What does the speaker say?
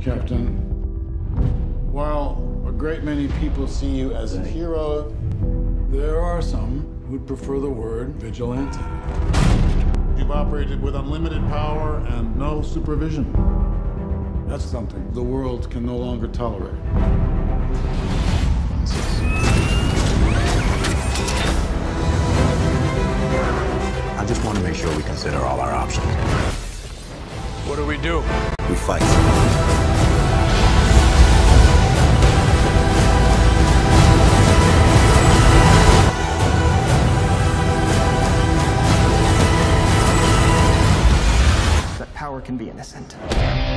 Captain, while a great many people see you as a hero, there are some who'd prefer the word vigilante. You've operated with unlimited power and no supervision. That's something the world can no longer tolerate. I just want to make sure we consider all our options. What do we do? We fight. power can be innocent.